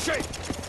Touché